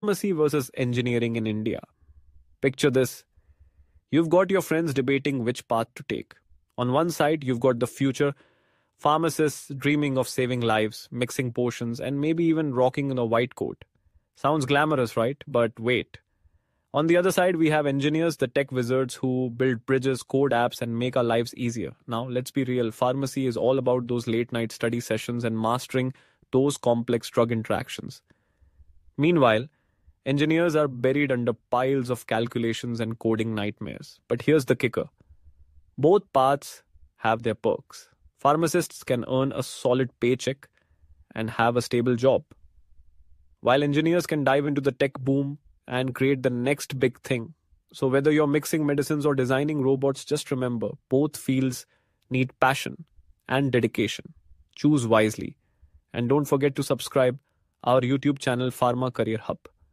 pharmacy versus engineering in India. Picture this. You've got your friends debating which path to take. On one side, you've got the future pharmacists dreaming of saving lives, mixing potions, and maybe even rocking in a white coat. Sounds glamorous, right? But wait. On the other side, we have engineers, the tech wizards who build bridges, code apps, and make our lives easier. Now, let's be real pharmacy is all about those late night study sessions and mastering those complex drug interactions. Meanwhile, engineers are buried under piles of calculations and coding nightmares. But here's the kicker both paths have their perks. Pharmacists can earn a solid paycheck and have a stable job, while engineers can dive into the tech boom and create the next big thing. So, whether you're mixing medicines or designing robots, just remember both fields need passion and dedication. Choose wisely. And don't forget to subscribe our YouTube channel Pharma Career Hub.